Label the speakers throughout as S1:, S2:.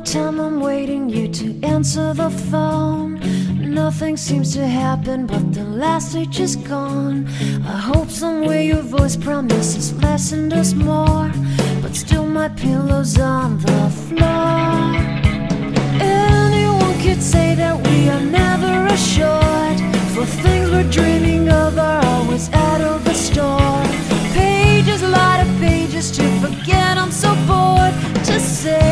S1: time I'm waiting you to answer the phone. Nothing seems to happen, but the last stage is gone. I hope somewhere your voice promises less and us more, but still my pillow's on the floor. Anyone could say that we are never assured, for things we're dreaming of are always out of the store. Pages, a lot of pages to forget. I'm so bored to say.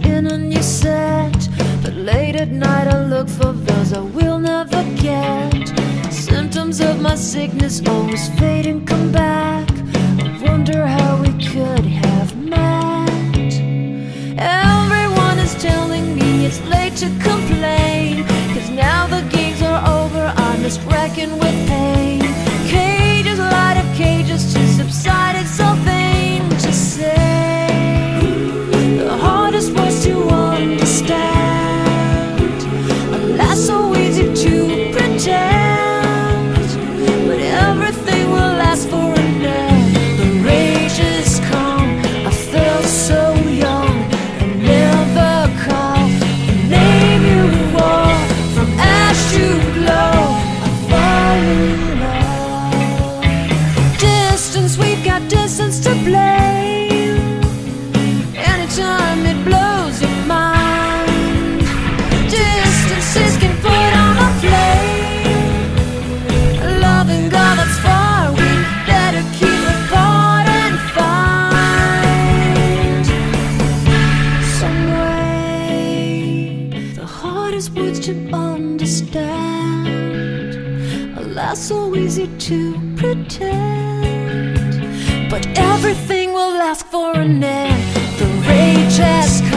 S1: in a new set, but late at night I look for those I will never get. Symptoms of my sickness always fade and come back. I wonder how we could have met. to understand. Alas, so easy to pretend. But everything will ask for an end. The rage has come.